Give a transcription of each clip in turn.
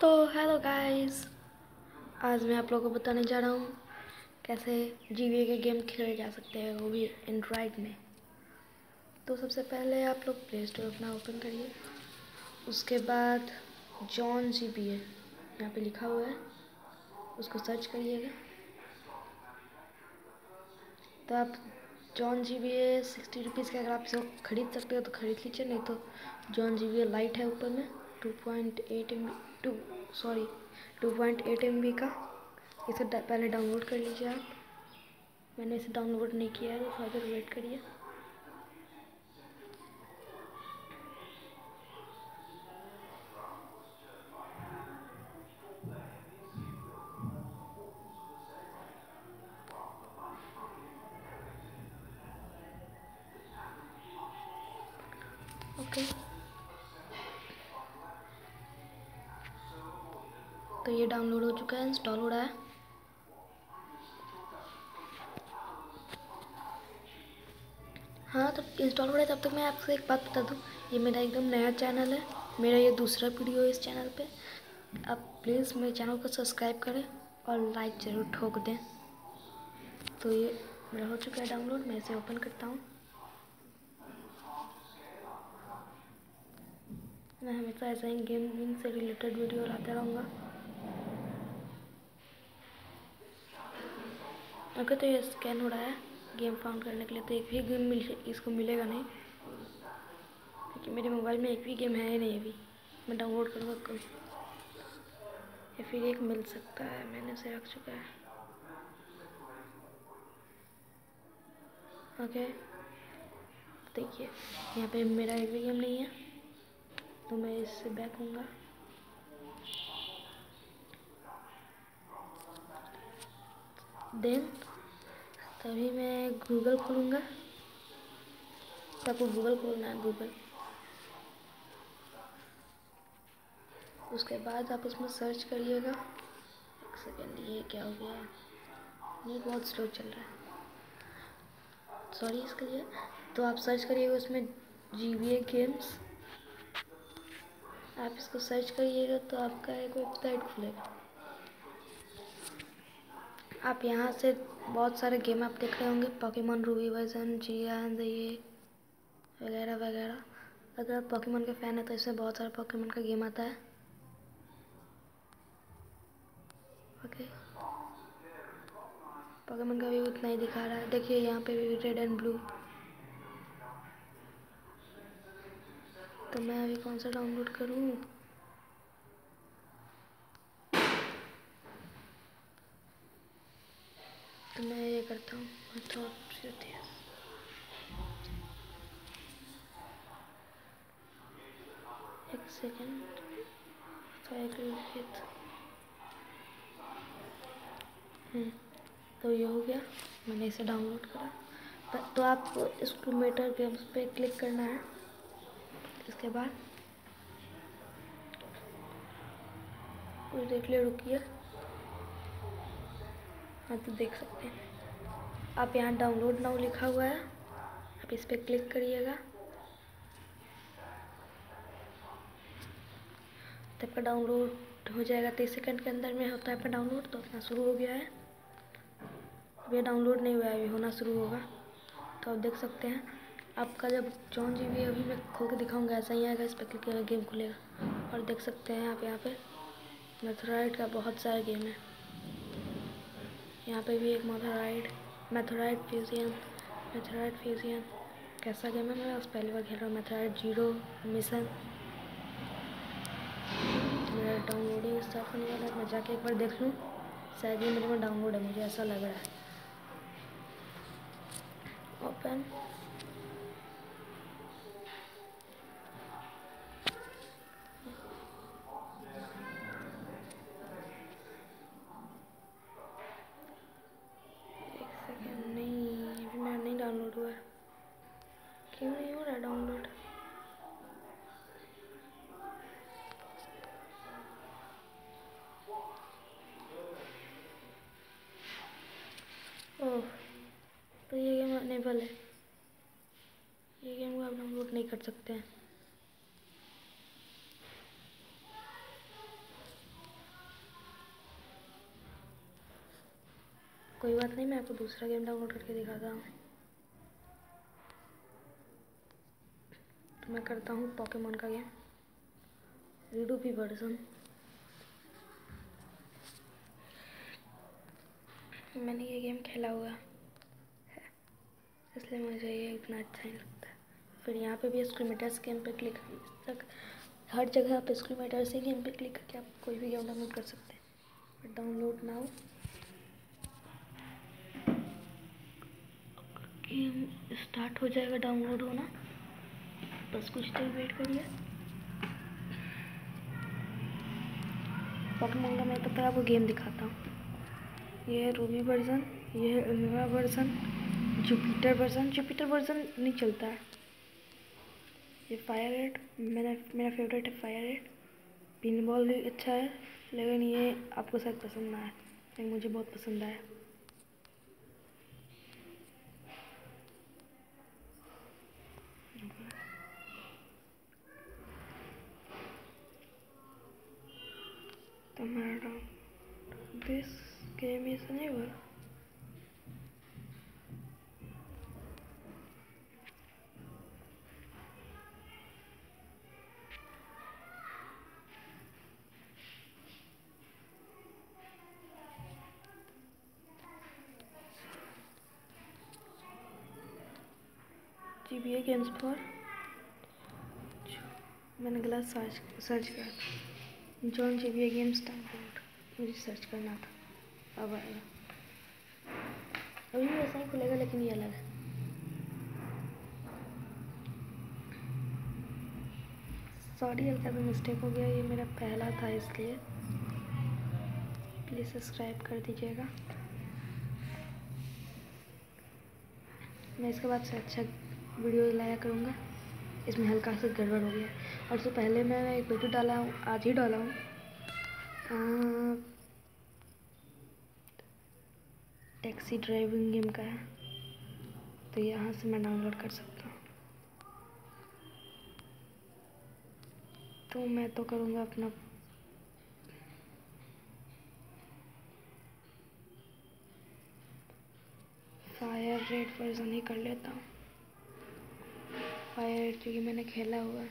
तो hello guys आज मैं आप लोगों को बताने जा रहा हूँ कैसे जी के गेम खेले जा सकते हैं, वो भी एंड्रॉयड में। तो सबसे पहले आप लोग प्ले स्टोर अपना ओपन करिए। उसके बाद जॉन जी बी है यहाँ पे लिखा हुआ है। उसको सर्च करिएगा। तो आप John G B A sixty rupees का अगर आप इसे खरीद सकते हो तो खरीद लीजिए, नहीं तो John G B A lite है ऊपर में। Two point eight M two sorry two point eight M B का? इसे पहले डाउनलोड कर लीजिए आप। मैंने इसे डाउनलोड नहीं किया है तो थोड़ा देर वेट करिए। ओके तो ये डाउनलोड हो चुका है इंस्टॉल हो रहा है। हाँ तो इंस्टॉल हो रहा है, तब तक मैं आपसे एक बात बता दूँ, ये मेरा एकदम नया चैनल है, मेरा ये दूसरा वीडियो है इस चैनल पे। आप प्लीज़ मेरे चैनल को सब्सक्राइब करें और लाइक ज़रूर ठोक दें। तो ये मेरा हो चुका है डाउनलोड मैं इसे ओपन करता हूँ। मैं हमेशा ऐसा ही गेमिंग से रिलेटेड वीडियो लाता रहूँगा। ओके तो ये स्कैन हो रहा है गेम फाउंड करने के लिए तो एक भी गेम मिल इसको मिलेगा नहीं। क्योंकि मेरे मोबाइल में एक भी गेम है ही नहीं अभी। मैं डाउनलोड करूँगा कभी। या फिर एक मिल सकता है, मैंने उसे रख चुका है। ओके देखिए, यहाँ पे मेरा एक भी गेम नहीं है तो मैं इससे बैक हूँगा देन तभी मैं गूगल खोलूँगा। तो आपको गूगल खोलना है, गूगल। उसके बाद आप उसमें सर्च करिएगा। एक सेकेंड ये क्या हो गया? ये बहुत स्लो चल रहा है। सॉरी इसके लिए। तो आप सर्च करिएगा उसमें जी वी ए गेम्स आप इसको सर्च करिएगा तो आपका एक वेबसाइट खुलेगा। आप यहाँ से बहुत सारे गेम आप देख रहे होंगे। Pokemon Ruby version G and ये वगैरह वगैरह। अगर आप पॉकीमोन के फ़ैन हैं तो इसमें बहुत सारा पॉकीमोन का गेम आता है। ओके पॉकीमोन का भी उतना ही दिखा रहा है। देखिए, यहाँ पे भी रेड एंड ब्लू तो मैं अभी कौन सा डाउनलोड करूँ? तो मैं ये करता हूँ एक सेकेंड तो ये हो गया, मैंने इसे डाउनलोड करा। तो आपको आप स्कूमेटर गेम्स पे क्लिक करना है, इसके बाद। कुछ देख ले, रुकिए। हाँ तो देख सकते हैं। आप यहाँ डाउनलोड नाउ लिखा हुआ है। आप इस पर क्लिक करिएगा। तो आपका डाउनलोड हो जाएगा तीस सेकंड के अंदर में। होता है आपका डाउनलोड तो अपना शुरू हो गया है। ये डाउनलोड नहीं हुआ है, अभी होना शुरू होगा। तो आप देख सकते हैं। आपका जब जॉन जी बी अभी मैं खोल के दिखाऊँगा। ऐसा ही आएगा, इस पर क्लिक करेगा, गेम खुलेगा। और देख सकते हैं आप यहाँ पे। मेथोराइड का बहुत सारा गेम है। यहाँ पे भी एक Metroid Metroid Fusion Metroid Fusion कैसा गेम है मैं उस पहली बार खेल रहा हूँ मेथोराइड ज़ीरो मिशन मेरा डाउनलोडिंग स्टार्ट होने वाला मैं जाके एक बार देख लूँ। शायद ये मेरे में डाउनलोड है, मुझे ऐसा लग रहा है. ओपन अवेलेबल है ये गेम को आप डाउनलोड नहीं कर सकते हैं। कोई बात नहीं, मैं आपको दूसरा गेम डाउनलोड करके दिखाता हूँ। तो मैं करता हूँ पॉकेमोन का गेम रीडू पी वर्जन मैंने ये गेम खेला हुआ इसलिए मुझे ये इतना अच्छा नहीं लगता फिर यहाँ पे भी स्क्रीमीटर्स गेम पे क्लिक तक हर जगह आप स्क्रीमीटर से गेम पे क्लिक करके आप कोई भी गेम डाउनलोड कर सकते हैं। Download now. गेम स्टार्ट हो जाएगा, डाउनलोड होना। बस कुछ देर वेट करिए। पॉकेमोन का मैं तो पर आपको गेम दिखाता हूँ। ये है रूबी वर्जन, ये है Alva version. Jupiter version Jupiter version नहीं चलता है। ये फायर रेड मेरा मेरा फेवरेट है फायर रेड पिन बॉल भी अच्छा है, लेकिन ये आपको शायद पसंद ना आए मुझे बहुत पसंद आया। GBA गेम्स पर। मैंने गलत सर्च सर्च किया John G B A games download मुझे सर्च करना था। अब आएगा अभी भी ऐसा ही खुलेगा लेकिन ये अलग है। सॉरी हल्का भी मिस्टेक हो गया? ये मेरा पहला था इसलिए। प्लीज़ सब्सक्राइब कर दीजिएगा। मैं इसके बाद से अच्छा वीडियो लाया करूँगा। इसमें हल्का सा गड़बड़ हो गया। और तो पहले मैं एक वीडियो डाला हूँ, आज ही डाला हूँ। टैक्सी ड्राइविंग गेम का है। तो यहाँ से मैं डाउनलोड कर सकता हूँ। तो मैं तो करूँगा अपना। फायर रेड वर्जन ही कर लेता हूँ। फायर क्योंकि मैंने खेला हुआ। है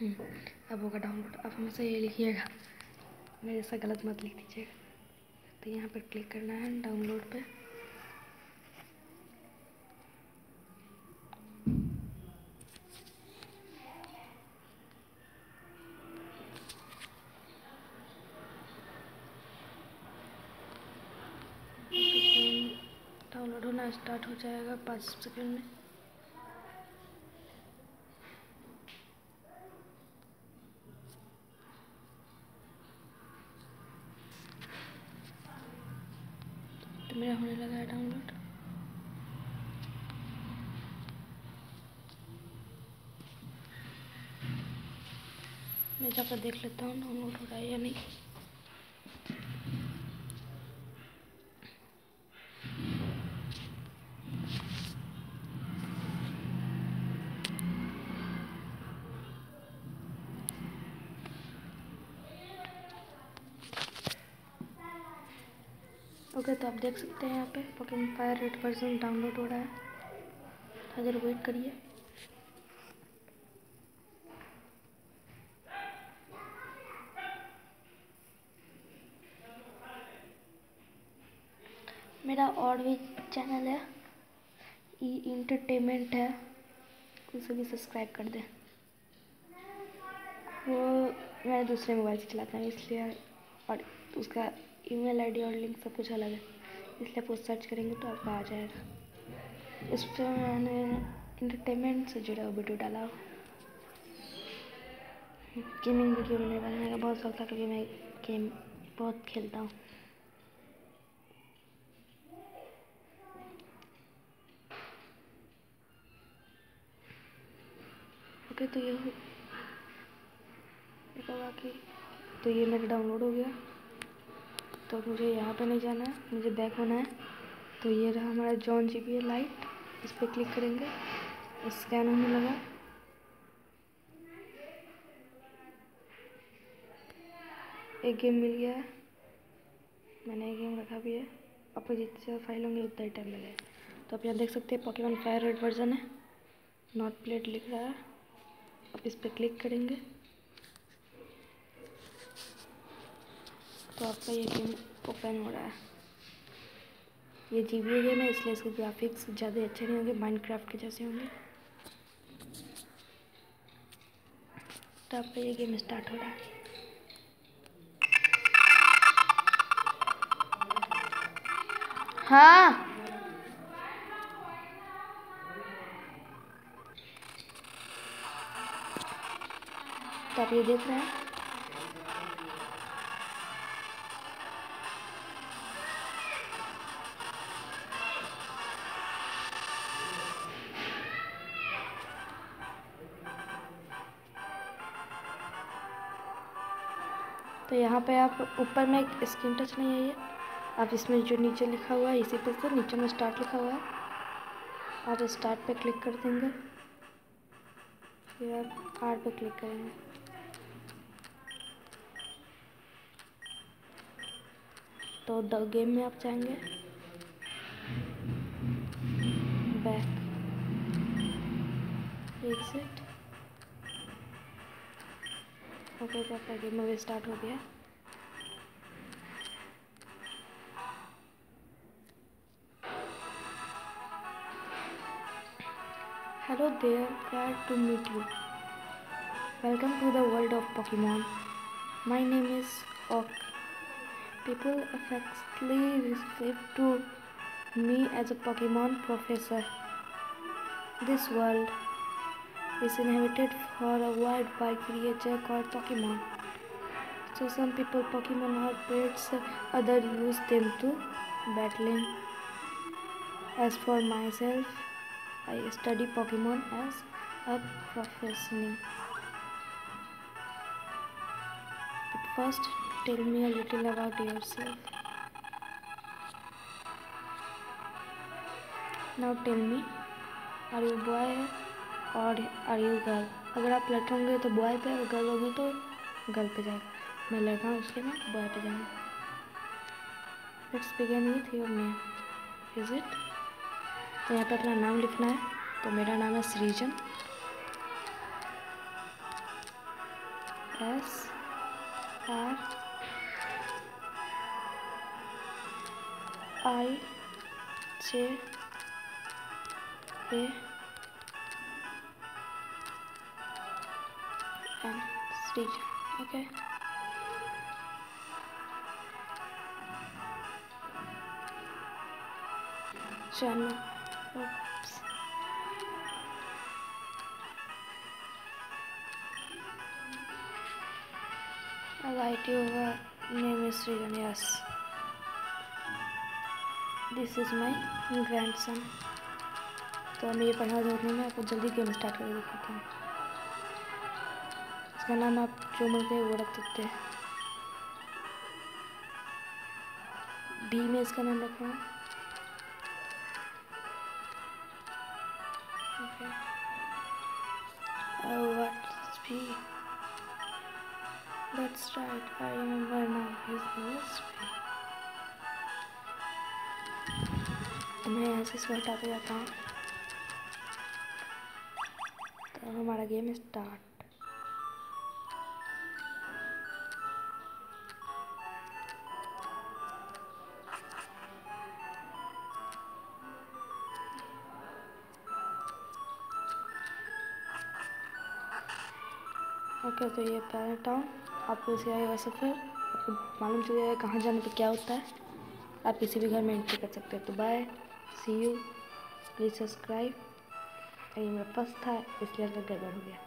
हम्म, अब होगा डाउनलोड अब हमेशा ये लिखिएगा। मेरे साथ गलत मत लिख दीजिएगा। तो यहाँ पर क्लिक करना है डाउनलोड पे। होना स्टार्ट हो जाएगा पाँच सेकंड में। तो मेरा होने लगा है डाउनलोड। मैं जाकर देख लेता हूँ डाउनलोड हो रहा है या नहीं। ओके तो आप देख सकते हैं यहाँ पे। Pocket fire red version download हो रहा है। अगर वेट करिए। मेरा और भी चैनल है। ई इंटरटेनमेंट है। उसे भी सब्सक्राइब कर दें। वो मैं दूसरे मोबाइल से चलाता हूँ, इसलिए और उसका ईमेल आईडी और लिंक सब कुछ अलग है। इसलिए आप सर्च करेंगे तो आपको आ जाएगा। इस पर मैंने इंटरटेनमेंट से जुड़ा हुआ वीडियो डाला। गेमिंग वीडियो मैंने बनाने का बहुत शौक था क्योंकि मैं गेम बहुत खेलता हूँ। ओके तो ये होगा कि। तो ये मेरा डाउनलोड हो गया। तो मुझे यहाँ पे नहीं जाना है, मुझे बैक होना है। तो ये रहा हमारा जॉन जी बी लाइट इस पर क्लिक करेंगे। स्कैन होने लगा। एक गेम मिल गया है। मैंने एक गेम रखा भी है। आपको जितने फ़ाइल होंगे, उतना ही टाइम लगेगा। तो आप यहाँ देख सकते हैं पॉकेट फायर रेड वर्जन है। नॉट प्लेट लिख रहा है। आप इस पर क्लिक करेंगे। तो आपका ये गेम ओपन हो रहा है। ये जी बी गेम है इसलिए इसके ग्राफिक्स ज़्यादा अच्छे नहीं होंगे माइनक्राफ्ट के जैसे होंगे। तो आपका ये गेम स्टार्ट हो रहा है। हाँ। तो आप ये देख रहे हैं। तो यहाँ पे आप ऊपर में एक स्क्रीन टच नहीं है ये। आप इसमें जो नीचे लिखा हुआ है, इसी पे से नीचे में स्टार्ट लिखा हुआ है। आप स्टार्ट पे क्लिक कर देंगे। फिर आप आर पे क्लिक करेंगे। तो द गेम में आप जाएँगे। बैक। एग्जिट ओके तो आपका गेम अभी स्टार्ट हो गया Hello there, glad to meet you. Welcome to the world of Pokemon. My name is Ok. People affectionately refer to me as a Pokemon professor. This world is inhabited for a worldwide creature called Pokemon. So some people Pokemon are pets, others use them to battling. As for myself, I study Pokemon as a profession. But first, tell me a little about yourself. Now tell me, are you boy और are you girl अगर आप लड़के होंगे तो boy पे अगर girl होंगे तो गर्ल पे जाएगा। मैं लड़का हूँ, इसलिए मैं बॉय पे जाऊँगा let's begin with your name is it तो यहाँ पे अपना नाम लिखना है। तो मेरा नाम है Srijan. S R I J A and stage okay channel oops I write your name is Srijan yes this is my grandson तो मैं ये पढ़ा देखने में आपको जल्दी गेम स्टार्ट करके दिखाता हूँ इसका नाम आप जो मन करे वो रख सकते हैं डी में इसका नाम रखा है P that's right I remember now his name is तो मैं यहाँ से इसको हटाते जाता हूँ। तो हमारा गेम स्टार्ट ओके तो ये पैरा टाउन आपको इसके आगे वैसे फिर आपको मालूम चल जाएगा कहाँ जाने पर क्या होता है। आप किसी भी घर में एंट्री कर सकते हैं। तो bye see you please subscribe ये मेरा फ़र्स्ट था, इसलिए गड़बड़ हो गया।